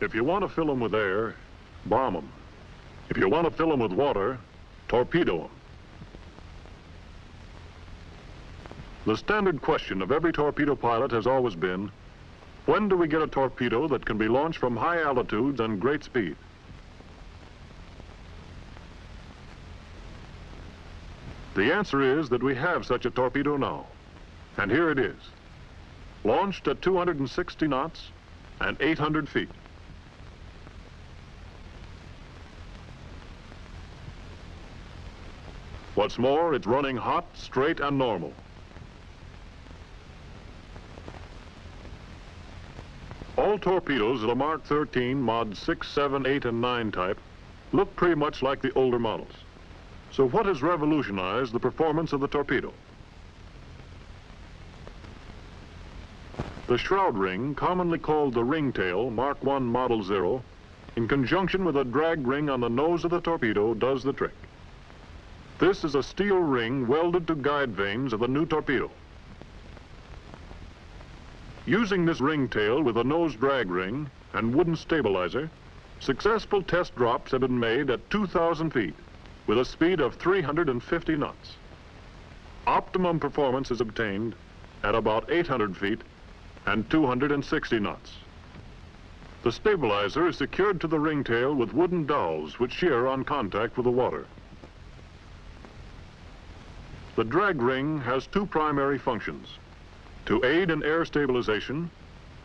If you want to fill them with air, bomb them. If you want to fill them with water, torpedo them. The standard question of every torpedo pilot has always been, when do we get a torpedo that can be launched from high altitudes and great speed? The answer is that we have such a torpedo now. And here it is. Launched at 260 knots and 800 feet. What's more, it's running hot, straight, and normal. All torpedoes of the Mark 13 Mod 6, 7, 8, and 9 type look pretty much like the older models. So what has revolutionized the performance of the torpedo? The shroud ring, commonly called the ringtail, Mark 1 Model 0, in conjunction with a drag ring on the nose of the torpedo, does the trick. This is a steel ring welded to guide vanes of the new torpedo. Using this ringtail with a nose drag ring and wooden stabilizer, successful test drops have been made at 2,000 feet with a speed of 350 knots. Optimum performance is obtained at about 800 feet and 260 knots. The stabilizer is secured to the ringtail with wooden dowels which shear on contact with the water. The drag ring has two primary functions, to aid in air stabilization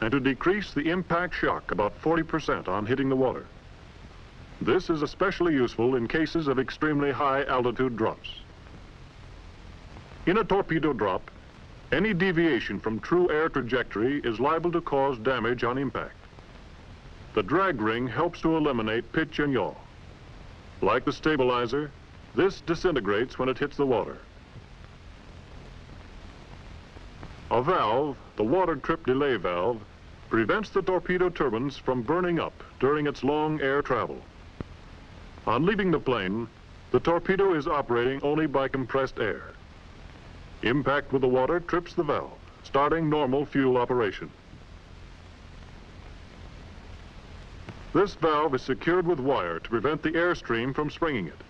and to decrease the impact shock about 40% on hitting the water. This is especially useful in cases of extremely high altitude drops. In a torpedo drop, any deviation from true air trajectory is liable to cause damage on impact. The drag ring helps to eliminate pitch and yaw. Like the stabilizer, this disintegrates when it hits the water. A valve, the water trip delay valve, prevents the torpedo turbines from burning up during its long air travel. On leaving the plane, the torpedo is operating only by compressed air. Impact with the water trips the valve, starting normal fuel operation. This valve is secured with wire to prevent the airstream from springing it.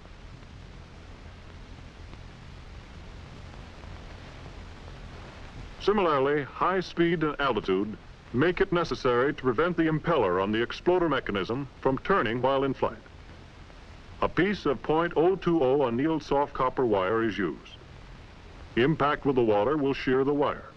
Similarly, high speed and altitude make it necessary to prevent the impeller on the exploder mechanism from turning while in flight. A piece of .020 annealed soft copper wire is used. Impact with the water will shear the wire.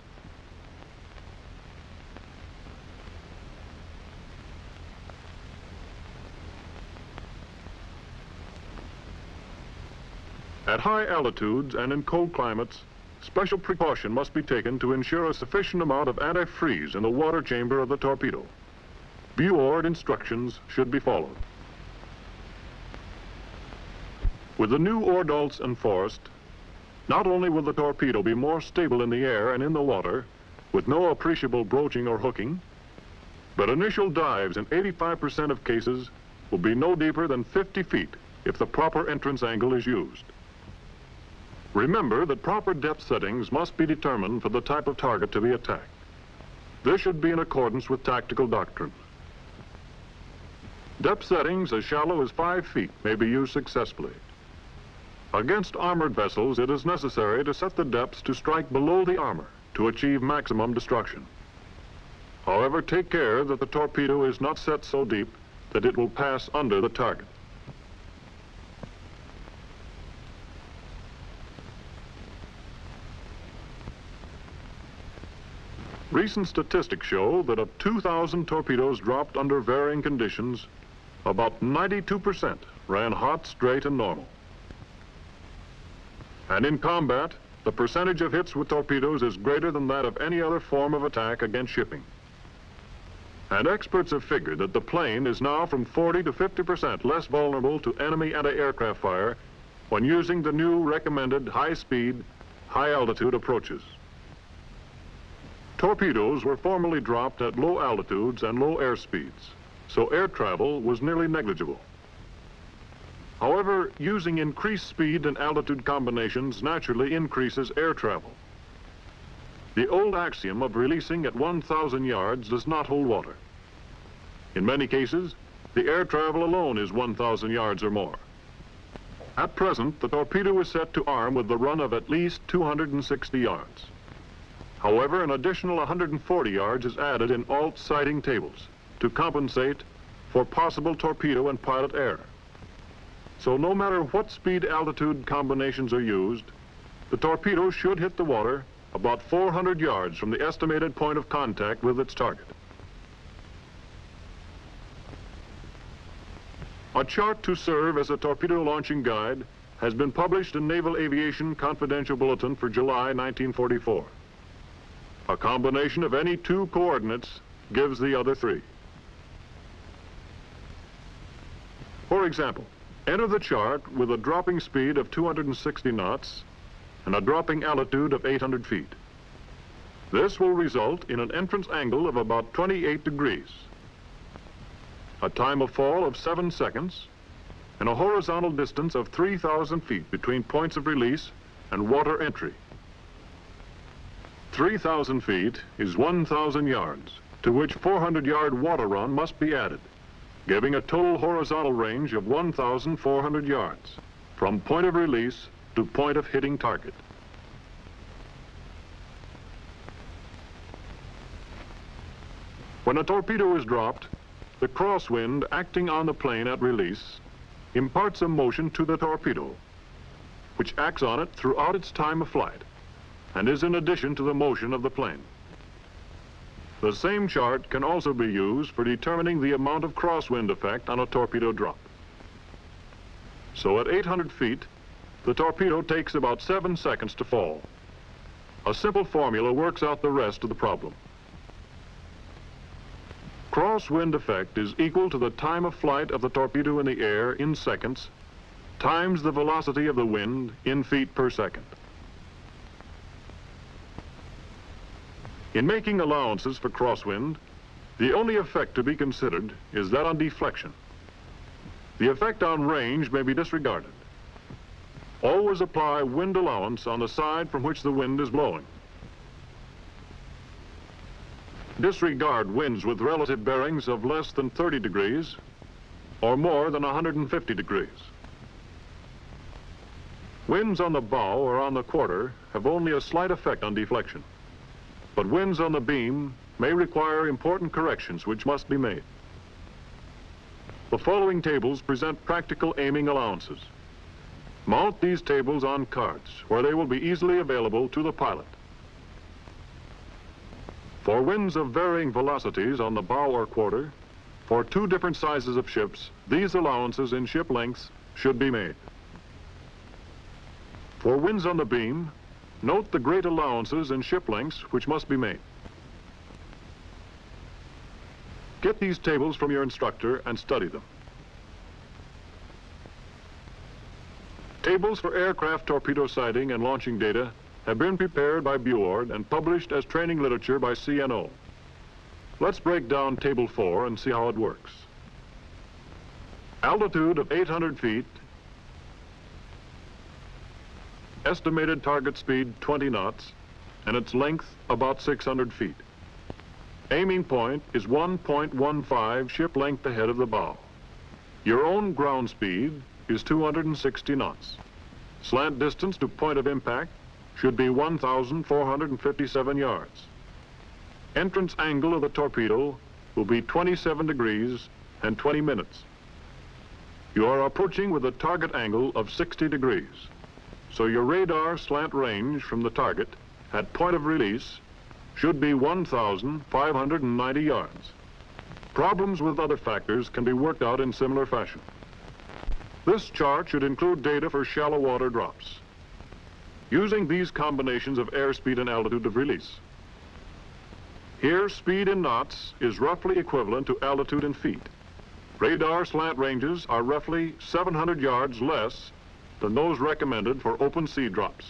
At high altitudes and in cold climates, special precaution must be taken to ensure a sufficient amount of antifreeze in the water chamber of the torpedo. BUORD instructions should be followed. With the new Ordals and Forst, not only will the torpedo be more stable in the air and in the water, with no appreciable broaching or hooking, but initial dives in 85% of cases will be no deeper than 50 feet if the proper entrance angle is used. Remember that proper depth settings must be determined for the type of target to be attacked. This should be in accordance with tactical doctrine. Depth settings as shallow as 5 feet may be used successfully. Against armored vessels, it is necessary to set the depths to strike below the armor to achieve maximum destruction. However, take care that the torpedo is not set so deep that it will pass under the target. Recent statistics show that of 2,000 torpedoes dropped under varying conditions, about 92% ran hot, straight, and normal. And in combat, the percentage of hits with torpedoes is greater than that of any other form of attack against shipping. And experts have figured that the plane is now from 40 to 50% less vulnerable to enemy anti-aircraft fire when using the new recommended high-speed, high-altitude approaches. Torpedoes were formerly dropped at low altitudes and low air speeds, so air travel was nearly negligible. However, using increased speed and altitude combinations naturally increases air travel. The old axiom of releasing at 1,000 yards does not hold water. In many cases, the air travel alone is 1,000 yards or more. At present, the torpedo is set to arm with the run of at least 260 yards. However, an additional 140 yards is added in alt sighting tables to compensate for possible torpedo and pilot error. So no matter what speed altitude combinations are used, the torpedo should hit the water about 400 yards from the estimated point of contact with its target. A chart to serve as a torpedo launching guide has been published in Naval Aviation Confidential Bulletin for July 1944. A combination of any two coordinates gives the other three. For example, enter the chart with a dropping speed of 260 knots and a dropping altitude of 800 feet. This will result in an entrance angle of about 28 degrees a time of fall of 7 seconds, and a horizontal distance of 3,000 feet between points of release and water entry. 3,000 feet is 1,000 yards, to which 400-yard water run must be added, giving a total horizontal range of 1,400 yards, from point of release to point of hitting target. When a torpedo is dropped, the crosswind acting on the plane at release imparts a motion to the torpedo, which acts on it throughout its time of flight and is in addition to the motion of the plane. The same chart can also be used for determining the amount of crosswind effect on a torpedo drop. So at 800 feet, the torpedo takes about seven seconds to fall. A simple formula works out the rest of the problem. Crosswind effect is equal to the time of flight of the torpedo in the air in seconds times the velocity of the wind in feet per second. In making allowances for crosswind, the only effect to be considered is that on deflection. The effect on range may be disregarded. Always apply wind allowance on the side from which the wind is blowing. Disregard winds with relative bearings of less than 30 degrees or more than 150 degrees. Winds on the bow or on the quarter have only a slight effect on deflection, but winds on the beam may require important corrections which must be made. The following tables present practical aiming allowances. Mount these tables on cards where they will be easily available to the pilot. For winds of varying velocities on the bow or quarter, for two different sizes of ships, these allowances in ship lengths should be made. For winds on the beam, note the great allowances and ship lengths which must be made. Get these tables from your instructor and study them. Tables for aircraft torpedo sighting and launching data have been prepared by Buord and published as training literature by CNO. Let's break down Table 4 and see how it works. Altitude of 800 feet, estimated target speed 20 knots, and its length about 600 feet. Aiming point is 1.15 ship length ahead of the bow. Your own ground speed is 260 knots. Slant distance to point of impact should be 1,457 yards. Entrance angle of the torpedo will be 27 degrees and 20 minutes. You are approaching with a target angle of 60 degrees. So your radar slant range from the target at point of release should be 1,590 yards. Problems with other factors can be worked out in similar fashion. This chart should include data for shallow water drops using these combinations of airspeed and altitude of release. Here, speed in knots is roughly equivalent to altitude in feet. Radar slant ranges are roughly 700 yards less than those recommended for open sea drops.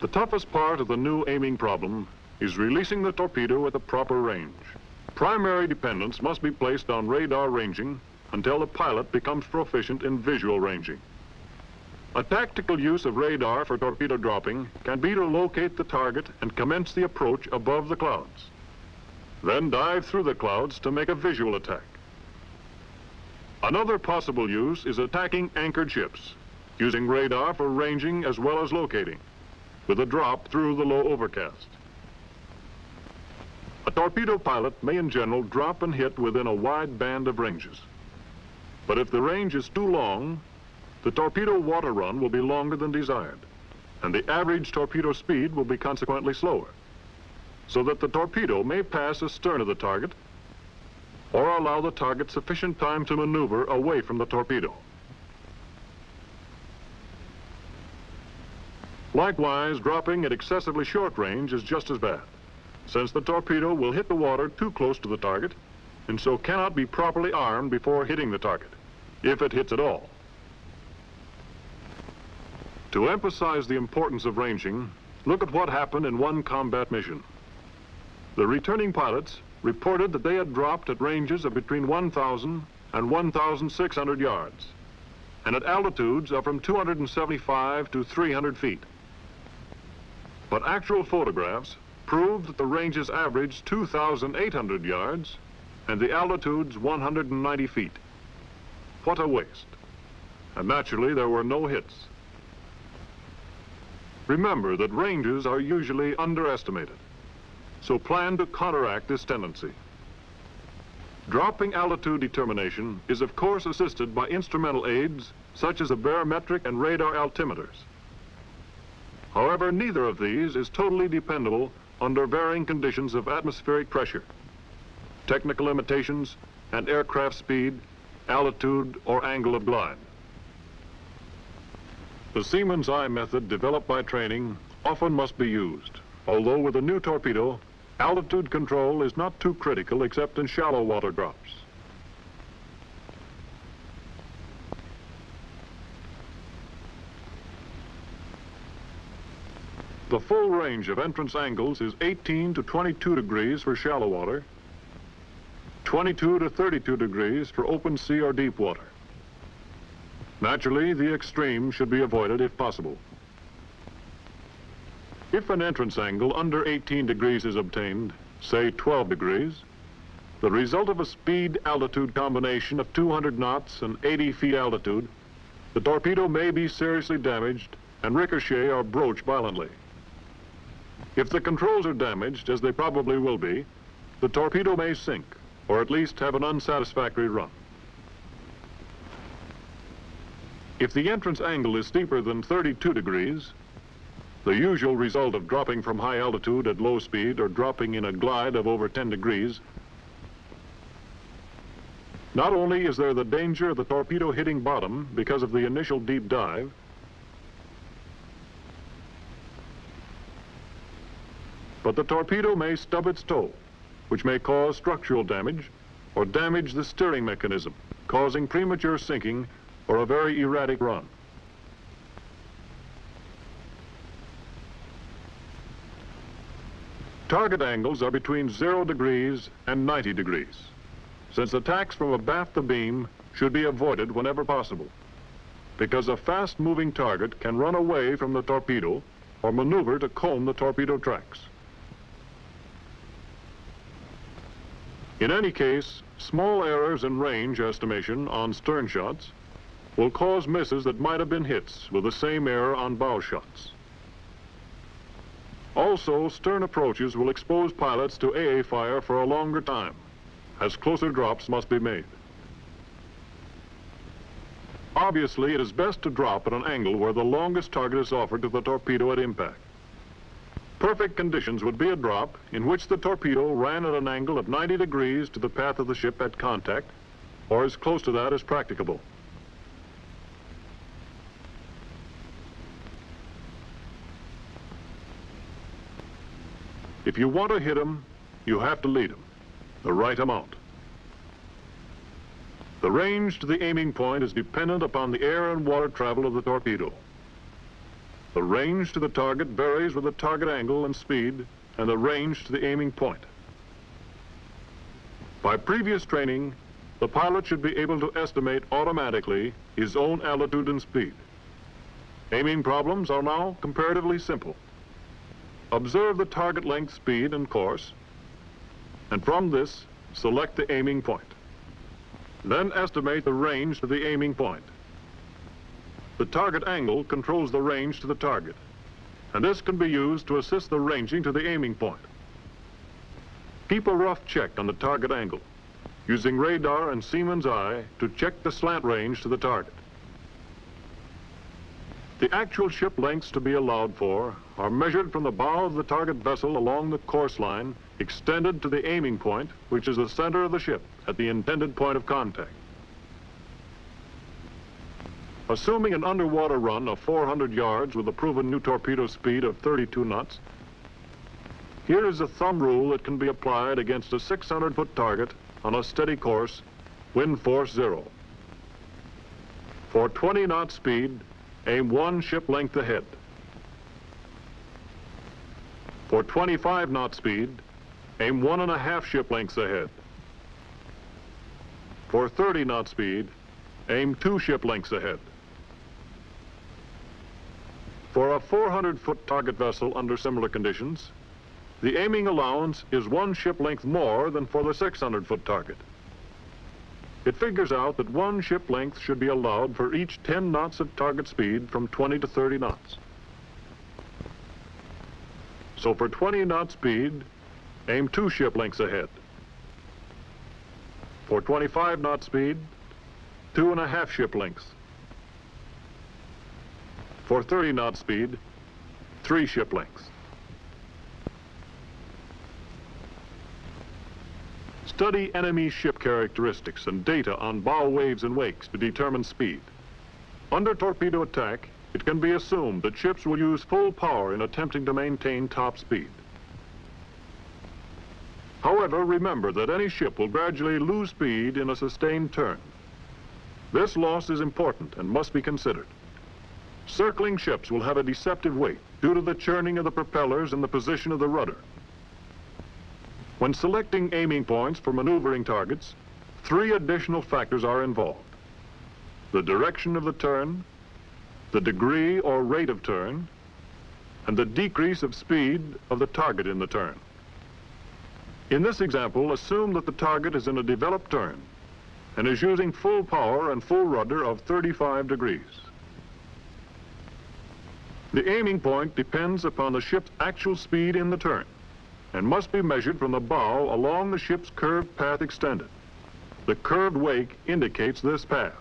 The toughest part of the new aiming problem is releasing the torpedo at the proper range. Primary dependence must be placed on radar ranging until the pilot becomes proficient in visual ranging. A tactical use of radar for torpedo dropping can be to locate the target and commence the approach above the clouds. Then dive through the clouds to make a visual attack. Another possible use is attacking anchored ships, using radar for ranging as well as locating, with a drop through the low overcast. A torpedo pilot may in general drop and hit within a wide band of ranges. But if the range is too long, the torpedo water run will be longer than desired, and the average torpedo speed will be consequently slower, so that the torpedo may pass astern of the target or allow the target sufficient time to maneuver away from the torpedo. Likewise, dropping at excessively short range is just as bad, since the torpedo will hit the water too close to the target and so cannot be properly armed before hitting the target, if it hits at all. To emphasize the importance of ranging, look at what happened in one combat mission. The returning pilots reported that they had dropped at ranges of between 1,000 and 1,600 yards, and at altitudes of from 275 to 300 feet. But actual photographs proved that the ranges averaged 2,800 yards and the altitudes 190 feet. What a waste. And naturally, there were no hits. Remember that ranges are usually underestimated so plan to counteract this tendency. Dropping altitude determination is of course assisted by instrumental aids such as the barometric and radar altimeters. However, neither of these is totally dependable under varying conditions of atmospheric pressure, technical limitations, and aircraft speed, altitude, or angle of glide. The seaman's eye method developed by training often must be used, although with a new torpedo, Altitude control is not too critical except in shallow water drops. The full range of entrance angles is 18 to 22 degrees for shallow water, 22 to 32 degrees for open sea or deep water. Naturally, the extreme should be avoided if possible. If an entrance angle under 18 degrees is obtained, say 12 degrees, the result of a speed-altitude combination of 200 knots and 80 feet altitude, the torpedo may be seriously damaged and ricochet or broach violently. If the controls are damaged, as they probably will be, the torpedo may sink, or at least have an unsatisfactory run. If the entrance angle is steeper than 32 degrees, the usual result of dropping from high altitude at low speed or dropping in a glide of over 10 degrees. Not only is there the danger of the torpedo hitting bottom because of the initial deep dive, but the torpedo may stub its toe, which may cause structural damage or damage the steering mechanism, causing premature sinking or a very erratic run. Target angles are between 0 degrees and 90 degrees, since attacks from abaft the beam should be avoided whenever possible, because a fast-moving target can run away from the torpedo or maneuver to comb the torpedo tracks. In any case, small errors in range estimation on stern shots will cause misses that might have been hits with the same error on bow shots. Also, stern approaches will expose pilots to AA fire for a longer time, as closer drops must be made. Obviously, it is best to drop at an angle where the longest target is offered to the torpedo at impact. Perfect conditions would be a drop in which the torpedo ran at an angle of 90 degrees to the path of the ship at contact, or as close to that as practicable. If you want to hit them, you have to lead them, the right amount. The range to the aiming point is dependent upon the air and water travel of the torpedo. The range to the target varies with the target angle and speed and the range to the aiming point. By previous training, the pilot should be able to estimate automatically his own altitude and speed. Aiming problems are now comparatively simple. Observe the target length, speed, and course, and from this, select the aiming point. Then estimate the range to the aiming point. The target angle controls the range to the target, and this can be used to assist the ranging to the aiming point. Keep a rough check on the target angle, using radar and seaman's eye to check the slant range to the target. The actual ship lengths to be allowed for are measured from the bow of the target vessel along the course line extended to the aiming point, which is the center of the ship at the intended point of contact. Assuming an underwater run of 400 yards with a proven new torpedo speed of 32 knots, here is a thumb rule that can be applied against a 600-foot target on a steady course, wind force zero. For 20 knot speed, aim one ship length ahead. For 25 knot speed, aim one and a half ship lengths ahead. For 30 knot speed, aim two ship lengths ahead. For a 400-foot target vessel under similar conditions, the aiming allowance is one ship length more than for the 600-foot target. It figures out that one ship length should be allowed for each 10 knots of target speed from 20 to 30 knots. So for 20 knot speed, aim two ship lengths ahead. For 25 knot speed, two and a half ship lengths. For 30 knot speed, three ship lengths. Study enemy ship characteristics and data on bow waves and wakes to determine speed. Under torpedo attack, it can be assumed that ships will use full power in attempting to maintain top speed. However, remember that any ship will gradually lose speed in a sustained turn. This loss is important and must be considered. Circling ships will have a deceptive weight due to the churning of the propellers and the position of the rudder. When selecting aiming points for maneuvering targets, three additional factors are involved. The direction of the turn, the degree or rate of turn, and the decrease of speed of the target in the turn. In this example, assume that the target is in a developed turn and is using full power and full rudder of 35 degrees. The aiming point depends upon the ship's actual speed in the turn and must be measured from the bow along the ship's curved path extended. The curved wake indicates this path.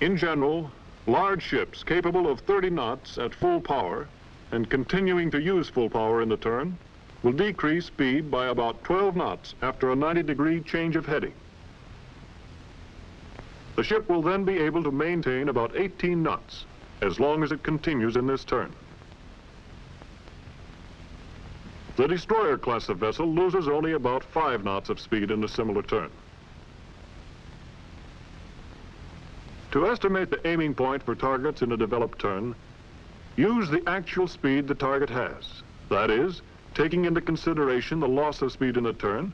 In general, large ships capable of 30 knots at full power and continuing to use full power in the turn will decrease speed by about 12 knots after a 90 degree change of heading. The ship will then be able to maintain about 18 knots as long as it continues in this turn. The destroyer class of vessel loses only about 5 knots of speed in a similar turn. To estimate the aiming point for targets in a developed turn, use the actual speed the target has. That is, taking into consideration the loss of speed in the turn,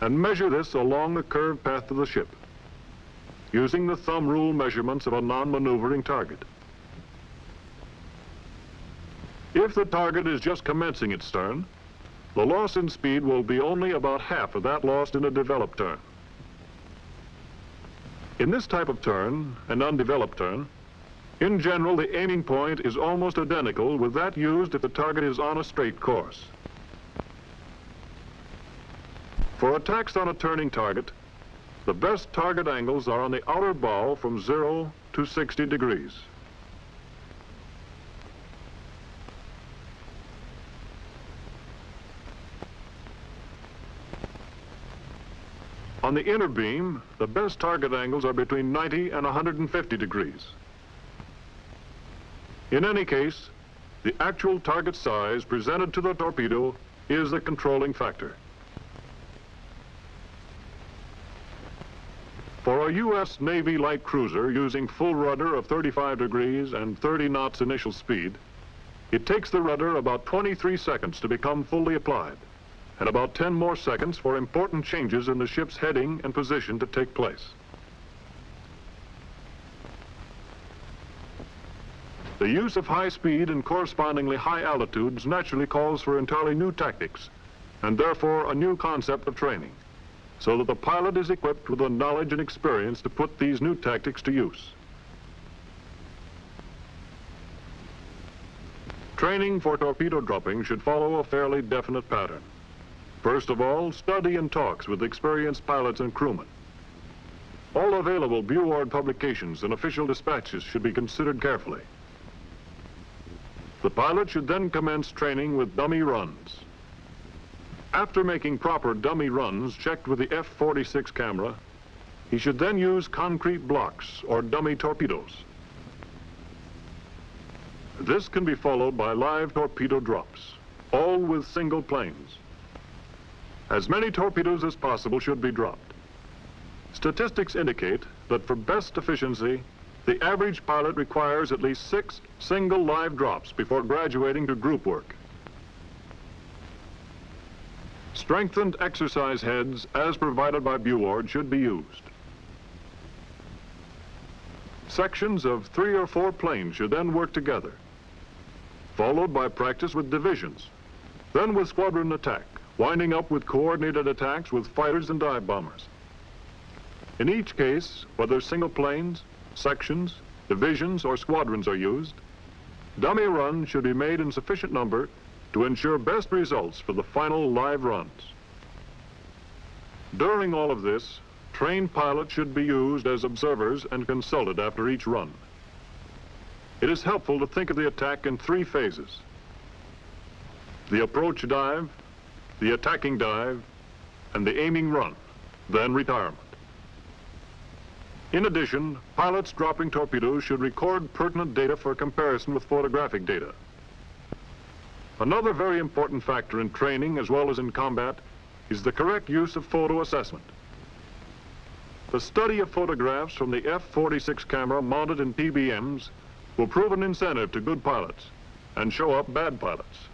and measure this along the curved path of the ship, using the thumb rule measurements of a non-maneuvering target. If the target is just commencing its turn, the loss in speed will be only about half of that lost in a developed turn. In this type of turn, an undeveloped turn, in general, the aiming point is almost identical with that used if the target is on a straight course. For attacks on a turning target, the best target angles are on the outer bow from 0 to 60 degrees. On the inner beam, the best target angles are between 90 and 150 degrees. In any case, the actual target size presented to the torpedo is the controlling factor. A U.S. Navy light cruiser using full rudder of 35 degrees and 30 knots initial speed, it takes the rudder about 23 seconds to become fully applied and about 10 more seconds for important changes in the ship's heading and position to take place. The use of high speed and correspondingly high altitudes naturally calls for entirely new tactics, and therefore a new concept of training. So that the pilot is equipped with the knowledge and experience to put these new tactics to use. Training for torpedo dropping should follow a fairly definite pattern. First of all, study and talks with experienced pilots and crewmen. All available BUORD publications and official dispatches should be considered carefully. The pilot should then commence training with dummy runs. After making proper dummy runs checked with the F-46 camera, he should then use concrete blocks or dummy torpedoes. This can be followed by live torpedo drops, all with single planes. As many torpedoes as possible should be dropped. Statistics indicate that for best efficiency, the average pilot requires at least six single live drops before graduating to group work. Strengthened exercise heads, as provided by BUORD, should be used. Sections of three or four planes should then work together, followed by practice with divisions, then with squadron attack, winding up with coordinated attacks with fighters and dive bombers. In each case, whether single planes, sections, divisions, or squadrons are used, dummy runs should be made in sufficient number to ensure best results for the final live runs. During all of this, trained pilots should be used as observers and consulted after each run. It is helpful to think of the attack in three phases. The approach dive, the attacking dive, and the aiming run, then retirement. In addition, pilots dropping torpedoes should record pertinent data for comparison with photographic data. Another very important factor in training as well as in combat is the correct use of photo assessment. The study of photographs from the F-46 camera mounted in PBMs will prove an incentive to good pilots and show up bad pilots.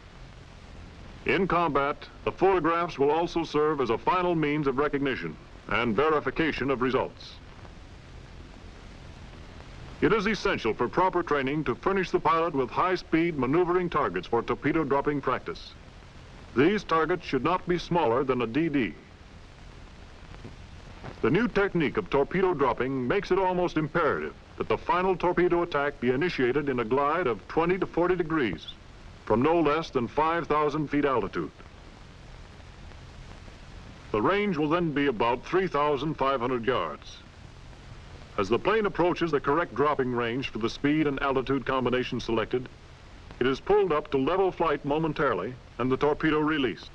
In combat, the photographs will also serve as a final means of recognition and verification of results. It is essential for proper training to furnish the pilot with high-speed maneuvering targets for torpedo dropping practice. These targets should not be smaller than a DD. The new technique of torpedo dropping makes it almost imperative that the final torpedo attack be initiated in a glide of 20 to 40 degrees from no less than 5,000 feet altitude. The range will then be about 3,500 yards. As the plane approaches the correct dropping range for the speed and altitude combination selected, it is pulled up to level flight momentarily and the torpedo released.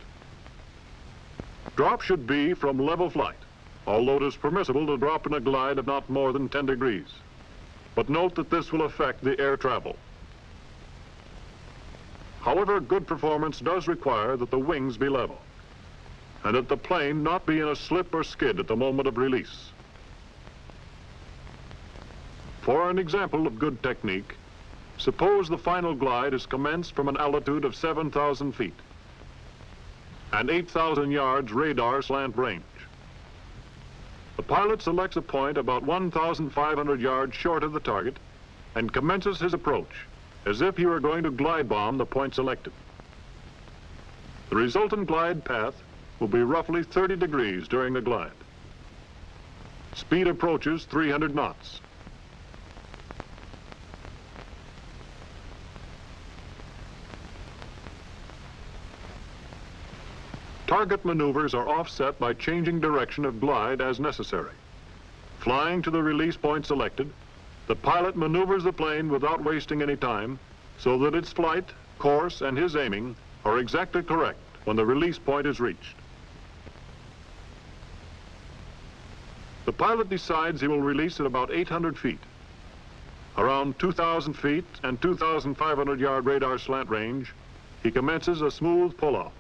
Drop should be from level flight, although it is permissible to drop in a glide of not more than 10 degrees. But note that this will affect the air travel. However, good performance does require that the wings be level and that the plane not be in a slip or skid at the moment of release. For an example of good technique, suppose the final glide is commenced from an altitude of 7,000 feet and 8,000 yards radar slant range. The pilot selects a point about 1,500 yards short of the target and commences his approach as if he were going to glide bomb the point selected. The resultant glide path will be roughly 30 degrees during the glide. Speed approaches 300 knots. Target maneuvers are offset by changing direction of glide as necessary. Flying to the release point selected, the pilot maneuvers the plane without wasting any time so that its flight, course, and his aiming are exactly correct when the release point is reached. The pilot decides he will release at about 800 feet. Around 2,000 feet and 2,500 yard radar slant range, he commences a smooth pull-out.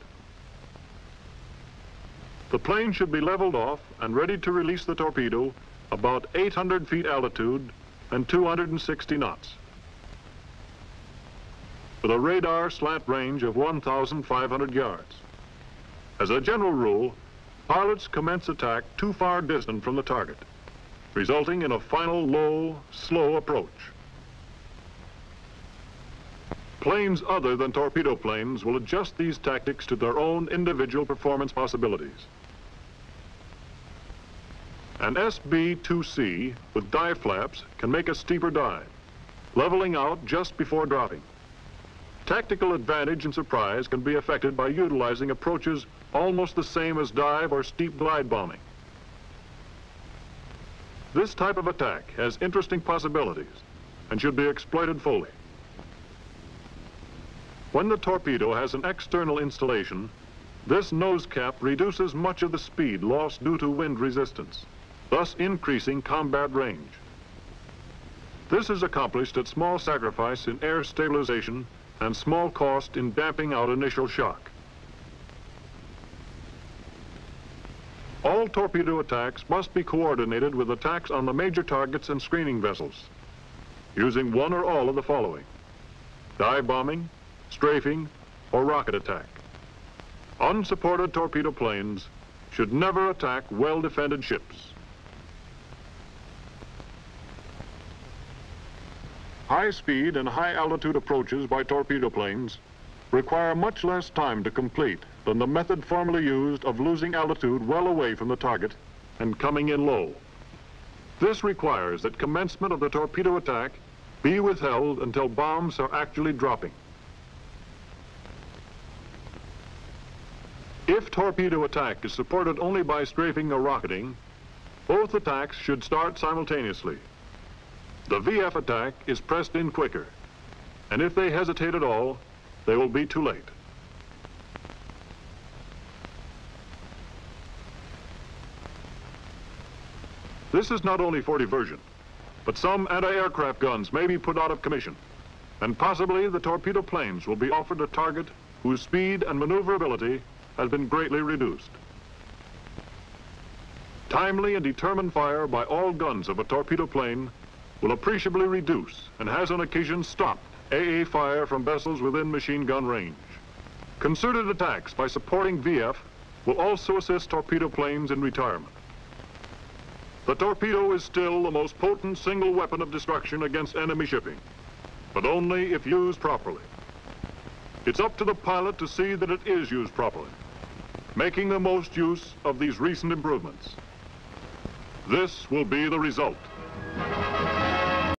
The plane should be leveled off and ready to release the torpedo about 800 feet altitude and 260 knots. With a radar slant range of 1,500 yards. As a general rule, pilots commence attack too far distant from the target, resulting in a final low, slow approach. Planes other than torpedo planes will adjust these tactics to their own individual performance possibilities. An SB-2C with dive flaps can make a steeper dive, leveling out just before dropping. Tactical advantage and surprise can be affected by utilizing approaches almost the same as dive or steep glide bombing. This type of attack has interesting possibilities and should be exploited fully. When the torpedo has an external installation, this nose cap reduces much of the speed lost due to wind resistance, thus increasing combat range. This is accomplished at small sacrifice in air stabilization and small cost in damping out initial shock. All torpedo attacks must be coordinated with attacks on the major targets and screening vessels, using one or all of the following. Dive bombing, strafing, or rocket attack. Unsupported torpedo planes should never attack well-defended ships. High-speed and high-altitude approaches by torpedo planes require much less time to complete than the method formerly used of losing altitude well away from the target and coming in low. This requires that commencement of the torpedo attack be withheld until bombs are actually dropping. If torpedo attack is supported only by strafing or rocketing, both attacks should start simultaneously. The VF attack is pressed in quicker, and if they hesitate at all, they will be too late. This is not only for diversion, but some anti-aircraft guns may be put out of commission, and possibly the torpedo planes will be offered a target whose speed and maneuverability has been greatly reduced. Timely and determined fire by all guns of a torpedo plane will appreciably reduce and has on occasion stopped AA fire from vessels within machine gun range. Concerted attacks by supporting VF will also assist torpedo planes in retirement. The torpedo is still the most potent single weapon of destruction against enemy shipping, but only if used properly. It's up to the pilot to see that it is used properly, making the most use of these recent improvements. This will be the result.